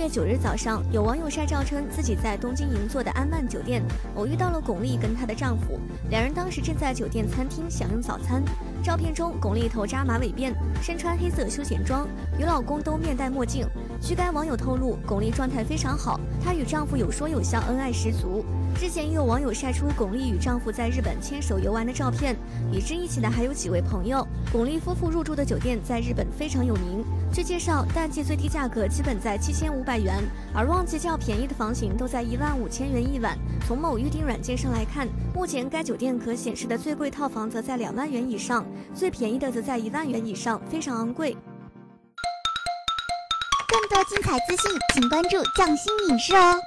月九日早上，有网友晒照称自己在东京银座的安曼酒店偶遇到了巩俐跟她的丈夫，两人当时正在酒店餐厅享用早餐。照片中，巩俐头扎马尾辫，身穿黑色休闲装，与老公都面戴墨镜。据该网友透露，巩俐状态非常好，她与丈夫有说有笑，恩爱十足。之前也有网友晒出巩俐与丈夫在日本牵手游玩的照片，与之一起的还有几位朋友。巩俐夫妇入住的酒店在日本非常有名，据介绍，淡季最低价格基本在七千五百元，而旺季较便宜的房型都在一万五千元一晚。从某预订软件上来看，目前该酒店可显示的最贵套房则在两万元以上，最便宜的则在一万元以上，非常昂贵。更多精彩资讯，请关注匠心影视哦。